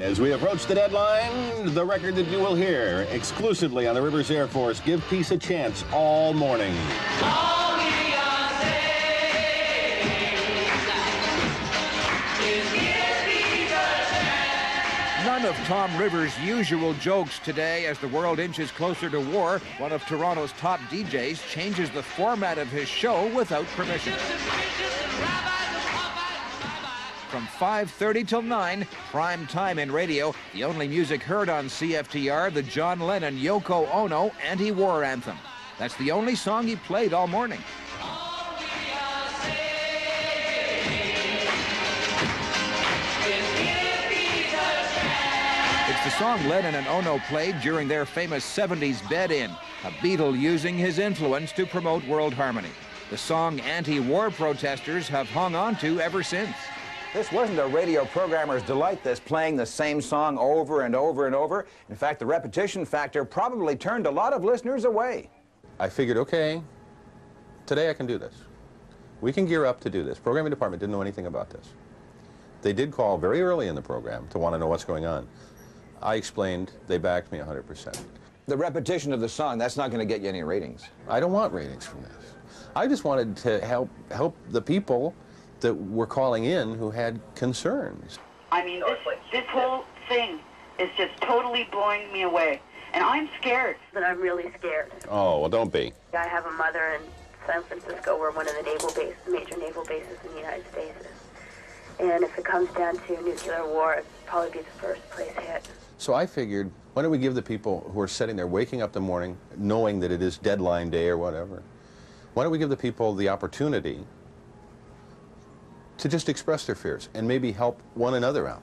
As we approach the deadline, the record that you will hear exclusively on the Rivers Air Force, Give Peace a Chance all morning. None of Tom Rivers' usual jokes today as the world inches closer to war. One of Toronto's top DJs changes the format of his show without permission. From 5.30 till 9, prime time in radio, the only music heard on CFTR, the John Lennon Yoko Ono anti-war anthem. That's the only song he played all morning. It's the song Lennon and Ono played during their famous 70s bed-in, a Beatle using his influence to promote world harmony. The song anti-war protesters have hung on to ever since. This wasn't a radio programmer's delight, this playing the same song over and over and over. In fact, the repetition factor probably turned a lot of listeners away. I figured, okay, today I can do this. We can gear up to do this. Programming department didn't know anything about this. They did call very early in the program to want to know what's going on. I explained, they backed me 100%. The repetition of the song, that's not going to get you any ratings. I don't want ratings from this. I just wanted to help help the people that were calling in who had concerns. I mean, this, this whole thing is just totally blowing me away. And I'm scared. But I'm really scared. Oh, well, don't be. I have a mother in San Francisco, where one of the naval base, major naval bases in the United States. And if it comes down to nuclear war, it'd probably be the first place hit. So I figured, why don't we give the people who are sitting there waking up the morning knowing that it is deadline day or whatever, why don't we give the people the opportunity to just express their fears and maybe help one another out?